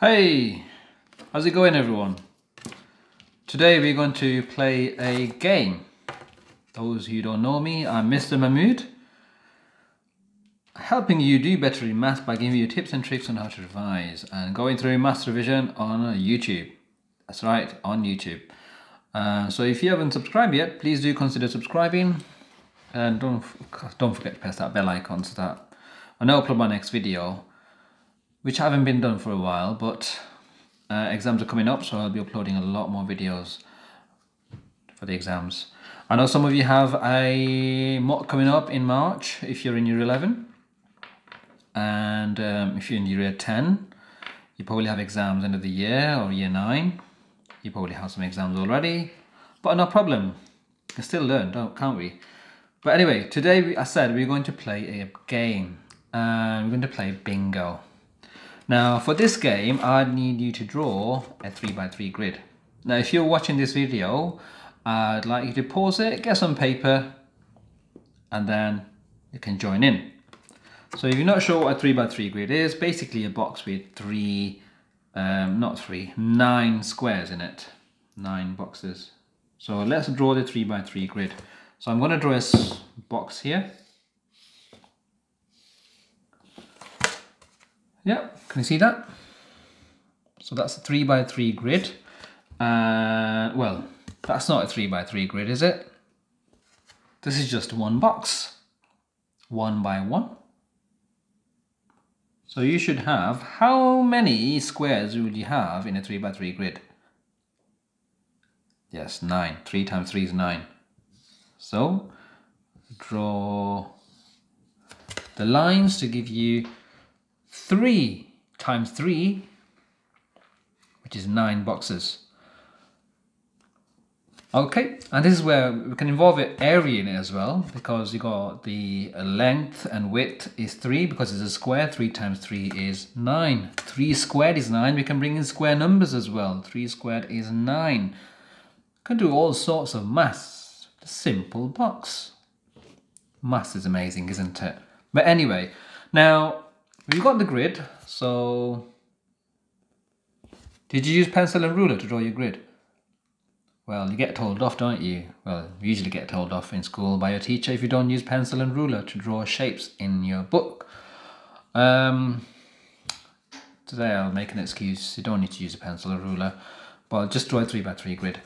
Hey, how's it going everyone? Today we're going to play a game. Those who don't know me, I'm Mr. Mahmud. Helping you do better in math by giving you tips and tricks on how to revise and going through math revision on YouTube. That's right, on YouTube. Uh, so if you haven't subscribed yet, please do consider subscribing and don't don't forget to press that bell icon so that I know upload my next video which haven't been done for a while, but uh, exams are coming up, so I'll be uploading a lot more videos for the exams. I know some of you have a mock coming up in March if you're in year 11, and um, if you're in year 10, you probably have exams end of the year or year 9. You probably have some exams already, but no problem. We can still learn, don't, can't we? But anyway, today I said we're going to play a game, and we're going to play bingo. Now for this game, I need you to draw a 3x3 grid. Now if you're watching this video, I'd like you to pause it, get some paper, and then you can join in. So if you're not sure what a 3x3 grid is, basically a box with three, um, not three, nine squares in it. Nine boxes. So let's draw the 3x3 grid. So I'm going to draw a box here. Yeah, can you see that? So that's a 3 by 3 grid. Uh, well, that's not a 3 by 3 grid, is it? This is just one box. One by one. So you should have, how many squares would you have in a 3 by 3 grid? Yes, 9. 3 times 3 is 9. So, draw the lines to give you 3 times 3, which is 9 boxes. Okay, and this is where we can involve area in it as well, because you got the length and width is 3, because it's a square, 3 times 3 is 9. 3 squared is 9, we can bring in square numbers as well. 3 squared is 9. can do all sorts of maths. Simple box. Maths is amazing, isn't it? But anyway, now We've got the grid, so did you use pencil and ruler to draw your grid? Well, you get told off, don't you? Well, you usually get told off in school by your teacher if you don't use pencil and ruler to draw shapes in your book. Um, today I'll make an excuse. You don't need to use a pencil or ruler, but just draw a 3 by 3 grid.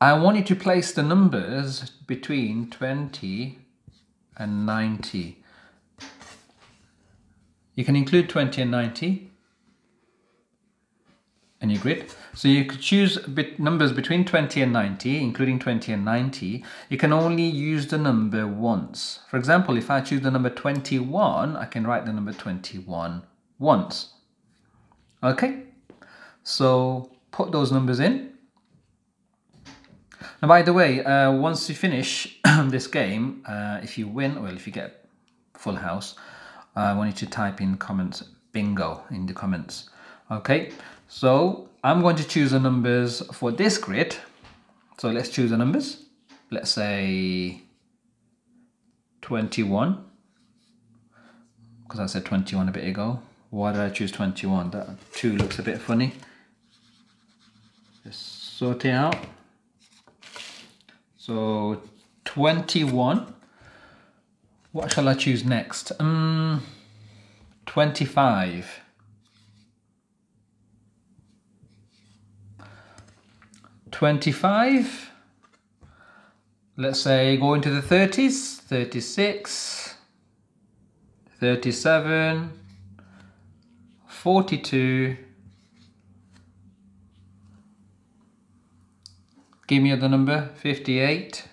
I want you to place the numbers between 20 and 90. You can include 20 and 90 in your grid. So you could choose numbers between 20 and 90, including 20 and 90. You can only use the number once. For example, if I choose the number 21, I can write the number 21 once. Okay, so put those numbers in. Now, by the way, uh, once you finish this game, uh, if you win, well, if you get full house, I want you to type in comments bingo in the comments. Okay, so I'm going to choose the numbers for this grid. So let's choose the numbers. Let's say 21, because I said 21 a bit ago. Why did I choose 21? That 2 looks a bit funny. Just sort it out. So 21 what shall I choose next? Um, 25. Twenty-five. Let's say go into the thirties. Thirty-six. Thirty-seven. Forty-two. Give me the number. Fifty-eight.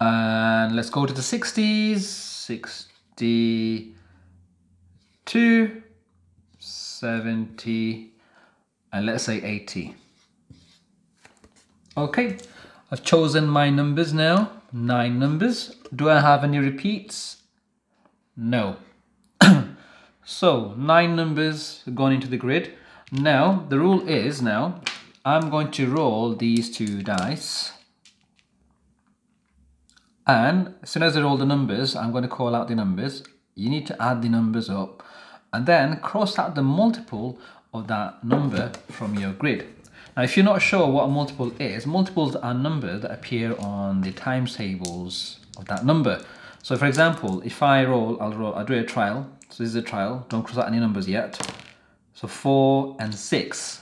And let's go to the 60s. 62, 70, and let's say 80. Okay, I've chosen my numbers now. Nine numbers. Do I have any repeats? No. so, nine numbers gone into the grid. Now, the rule is now, I'm going to roll these two dice. And as soon as I roll the numbers, I'm going to call out the numbers. You need to add the numbers up. and then cross out the multiple of that number from your grid. Now, if you're not sure what a multiple is, multiples are numbers that appear on the times tables of that number. So for example, if I roll, I'll roll, I'll do a trial. So this is a trial, don't cross out any numbers yet. So four and six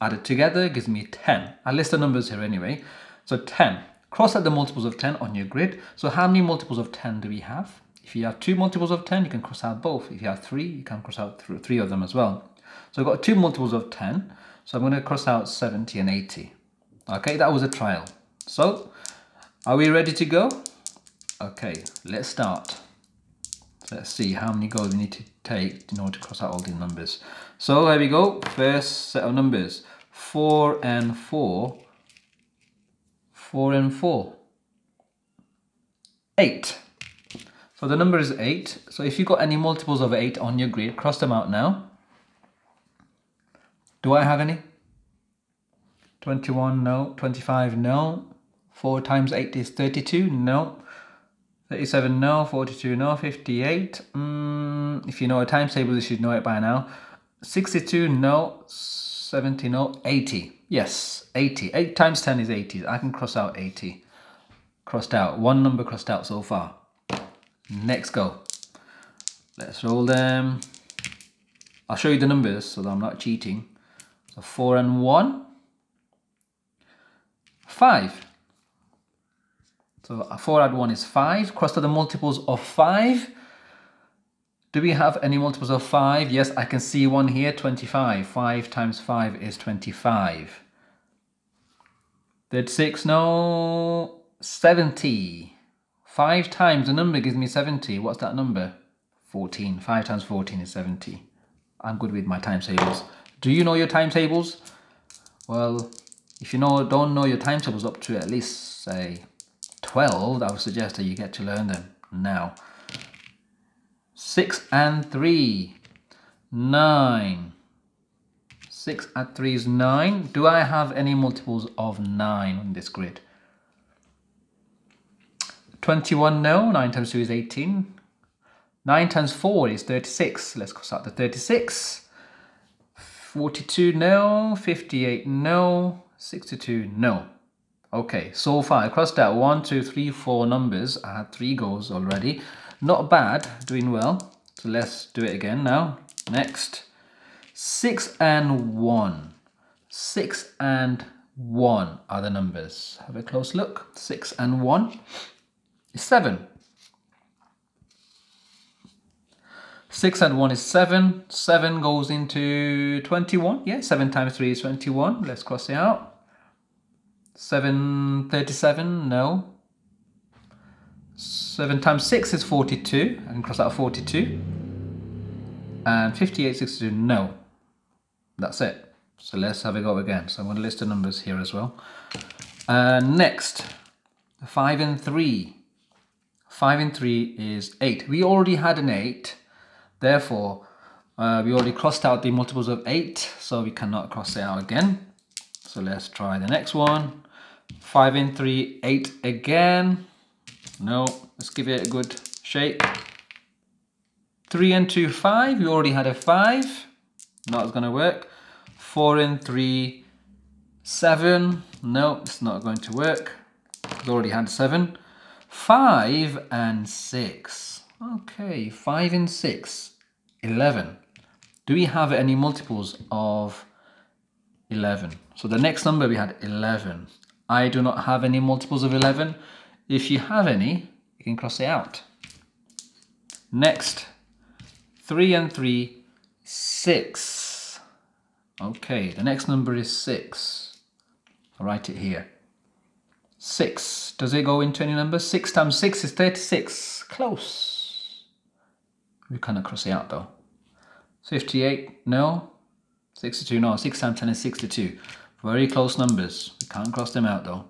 added together gives me 10. I list the numbers here anyway. So 10. Cross out the multiples of 10 on your grid. So how many multiples of 10 do we have? If you have two multiples of 10, you can cross out both. If you have three, you can cross out three of them as well. So I've got two multiples of 10. So I'm going to cross out 70 and 80. Okay, that was a trial. So, are we ready to go? Okay, let's start. let's see how many goes we need to take in order to cross out all these numbers. So here we go, first set of numbers. 4 and 4. 4 and 4. 8. So the number is 8. So if you've got any multiples of 8 on your grid, cross them out now. Do I have any? 21, no. 25, no. 4 times 8 is 32, no. 37, no. 42, no. 58, mm, if you know a times table, you should know it by now. 62, no. 70, no. 80, yes, 80. 8 times 10 is 80. I can cross out 80. Crossed out. One number crossed out so far. Next go. Let's roll them. I'll show you the numbers so that I'm not cheating. So 4 and 1. 5. So 4 add 1 is 5. Cross out the multiples of 5. Do we have any multiples of 5? Yes, I can see one here, 25. 5 times 5 is 25. 36, no, 70. 5 times the number gives me 70. What's that number? 14. 5 times 14 is 70. I'm good with my timetables. Do you know your timetables? Well, if you know don't know your timetables up to at least say 12, I would suggest that you get to learn them now. 6 and 3, 9. 6 and 3 is 9. Do I have any multiples of 9 on this grid? 21, no. 9 times 2 is 18. 9 times 4 is 36. Let's cross out the 36. 42, no. 58, no. 62, no. Okay, so far I crossed out one, two, three, four numbers. I had three goals already. Not bad, doing well. So let's do it again now. Next. 6 and 1. 6 and 1 are the numbers. Have a close look. 6 and 1 is 7. 6 and 1 is 7. 7 goes into 21. Yeah, 7 times 3 is 21. Let's cross it out. 737, no. 7 times 6 is 42. I can cross out 42. And 58, 62, no. That's it. So let's have a go again. So I'm going to list the numbers here as well. Uh, next, 5 and 3. 5 and 3 is 8. We already had an 8. Therefore, uh, we already crossed out the multiples of 8, so we cannot cross it out again. So let's try the next one. 5 and 3, 8 again. No, let's give it a good shake. 3 and 2, 5. We already had a 5. Not going to work. 4 and 3, 7. No, it's not going to work. We already had 7. 5 and 6. Okay, 5 and 6, 11. Do we have any multiples of 11? So the next number we had 11. I do not have any multiples of 11. If you have any, you can cross it out. Next, 3 and 3, 6. Okay, the next number is 6. I'll write it here. 6. Does it go into any number? 6 times 6 is 36. Close. We cannot cross it out though. 58, no. 62, no. 6 times 10 is 62. Very close numbers. We can't cross them out though.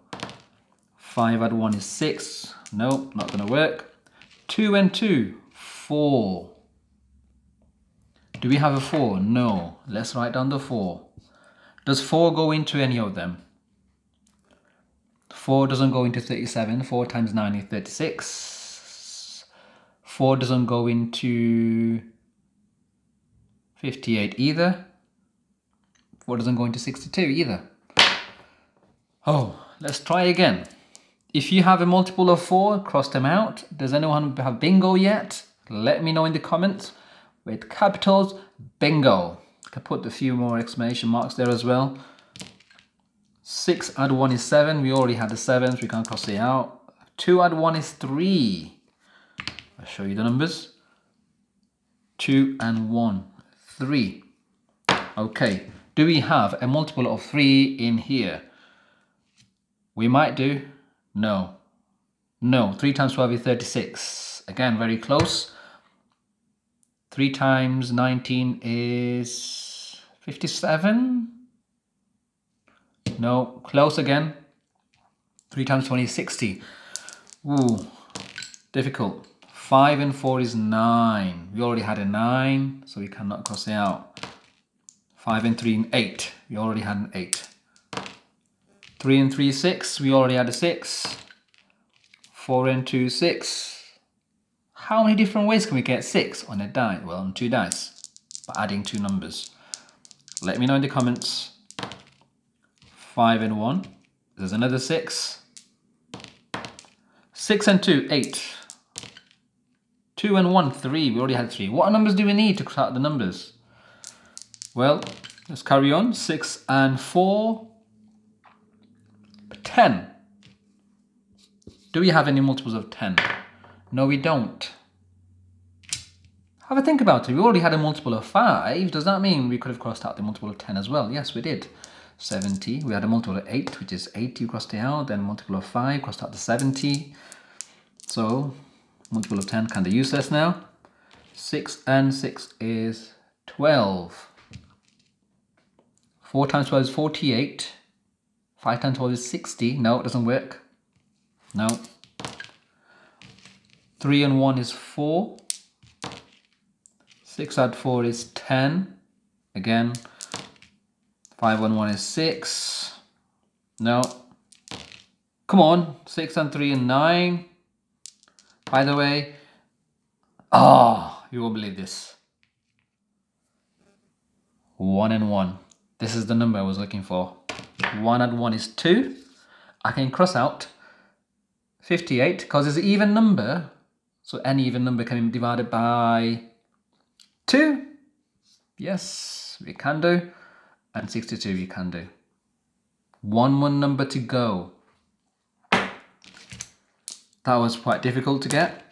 5 add 1 is 6. No, not going to work. 2 and 2, 4. Do we have a 4? No. Let's write down the 4. Does 4 go into any of them? 4 doesn't go into 37. 4 times 9 is 36. 4 doesn't go into 58 either. 4 doesn't go into 62 either. Oh, let's try again. If you have a multiple of 4, cross them out. Does anyone have bingo yet? Let me know in the comments. With capitals, bingo. I can put a few more exclamation marks there as well. 6 add 1 is 7. We already had the 7s. We can't cross it out. 2 add 1 is 3. I'll show you the numbers. 2 and 1. 3. Okay. Do we have a multiple of 3 in here? We might do. No. No. 3 times 12 is 36. Again, very close. 3 times 19 is 57. No, close again. 3 times 20 is 60. Ooh, difficult. 5 and 4 is 9. We already had a 9, so we cannot cross it out. 5 and 3 and 8. We already had an 8. 3 and 3 6. We already had a 6. 4 and 2 6. How many different ways can we get 6 on a die? Well, on two dice. By adding two numbers. Let me know in the comments 5 and 1. There's another 6. 6 and 2, 8. 2 and 1, 3. We already had 3. What numbers do we need to cut out the numbers? Well, let's carry on. 6 and 4. 10. Do we have any multiples of 10? No, we don't. Have a think about it. We already had a multiple of 5. Does that mean we could have crossed out the multiple of 10 as well? Yes, we did. 70. We had a multiple of 8, which is 80 crossed it out. Then multiple of 5 crossed out the 70. So multiple of 10 kind of useless now. 6 and 6 is 12. 4 times 12 is 48. 5 times 12 is 60. No, it doesn't work. No. 3 and 1 is 4. 6 add 4 is 10. Again, 5 and 1 is 6. No. Come on. 6 and 3 and 9. By the way, oh, you won't believe this. 1 and 1. This is the number I was looking for. 1 and 1 is 2. I can cross out 58 because it's an even number. So any even number can be divided by 2. Yes, we can do and 62 we can do. One more number to go. That was quite difficult to get.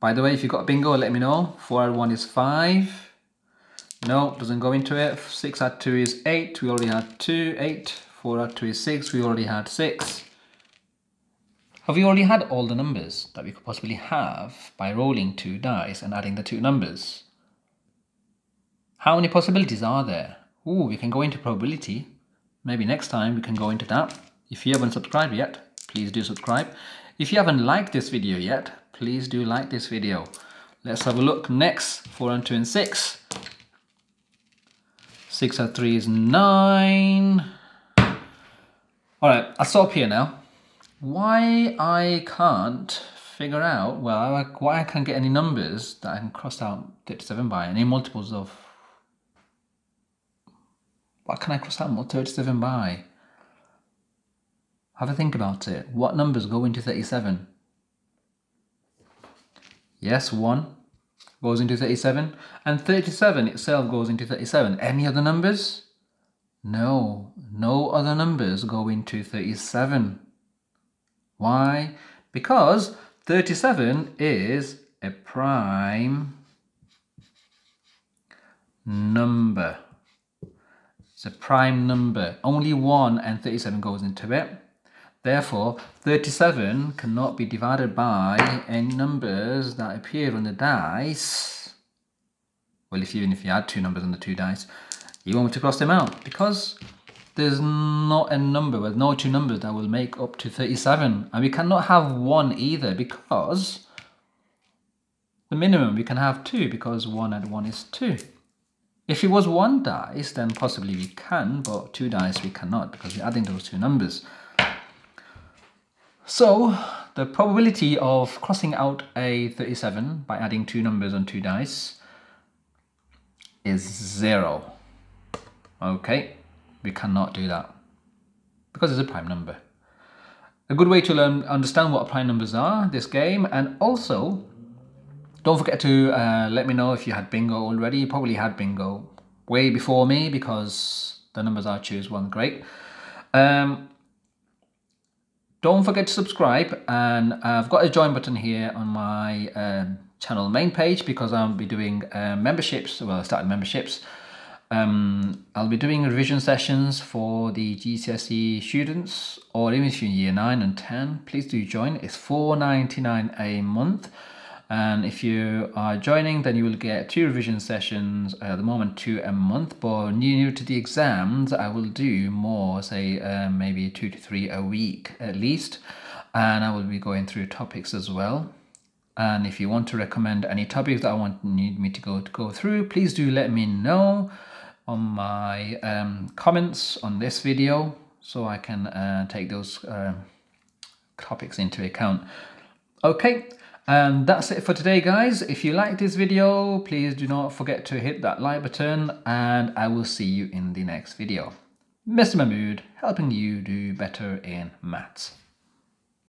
By the way, if you got a bingo, let me know. 4 add 1 is 5. No, doesn't go into it. 6 add 2 is 8. We already had 2, 8. 4 add 2 is 6. We already had 6. Have we already had all the numbers that we could possibly have by rolling two dice and adding the two numbers? How many possibilities are there? Ooh, we can go into probability. Maybe next time we can go into that. If you haven't subscribed yet, please do subscribe. If you haven't liked this video yet, please do like this video. Let's have a look next. 4 and 2 and 6. 6 and 3 is 9. Alright, I'll stop here now. Why I can't figure out, well, why I can't get any numbers that I can cross out 37 by, any multiples of what can I cross out 37 by? Have a think about it. What numbers go into 37? Yes, 1 goes into 37. And 37 itself goes into 37. Any other numbers? No, no other numbers go into 37. Why? Because 37 is a prime number. It's a prime number. Only 1 and 37 goes into it. Therefore, 37 cannot be divided by any numbers that appear on the dice. Well, if even if you add two numbers on the two dice, you want me to cross them out because there's not a number with no two numbers that will make up to 37. And we cannot have one either because the minimum we can have two because one and one is two. If it was one dice, then possibly we can, but two dice we cannot because we're adding those two numbers. So the probability of crossing out a 37 by adding two numbers on two dice is zero. Okay, we cannot do that because it's a prime number. A good way to learn, understand what prime numbers are, this game, and also don't forget to uh, let me know if you had bingo already. You probably had bingo way before me because the numbers I choose weren't great. Um, don't forget to subscribe and I've got a join button here on my um, channel main page because I'll be doing uh, memberships, well starting memberships. Um, I'll be doing revision sessions for the GCSE students or even if you're year 9 and 10, please do join. It's four ninety nine a month and if you are joining then you will get two revision sessions at the moment two a month. But new to the exams I will do more say uh, maybe two to three a week at least. And I will be going through topics as well. And if you want to recommend any topics that I want need me to go to go through please do let me know on my um, comments on this video so I can uh, take those uh, topics into account. Okay and that's it for today guys. If you like this video, please do not forget to hit that like button and I will see you in the next video. Mr. Mahmud, helping you do better in maths.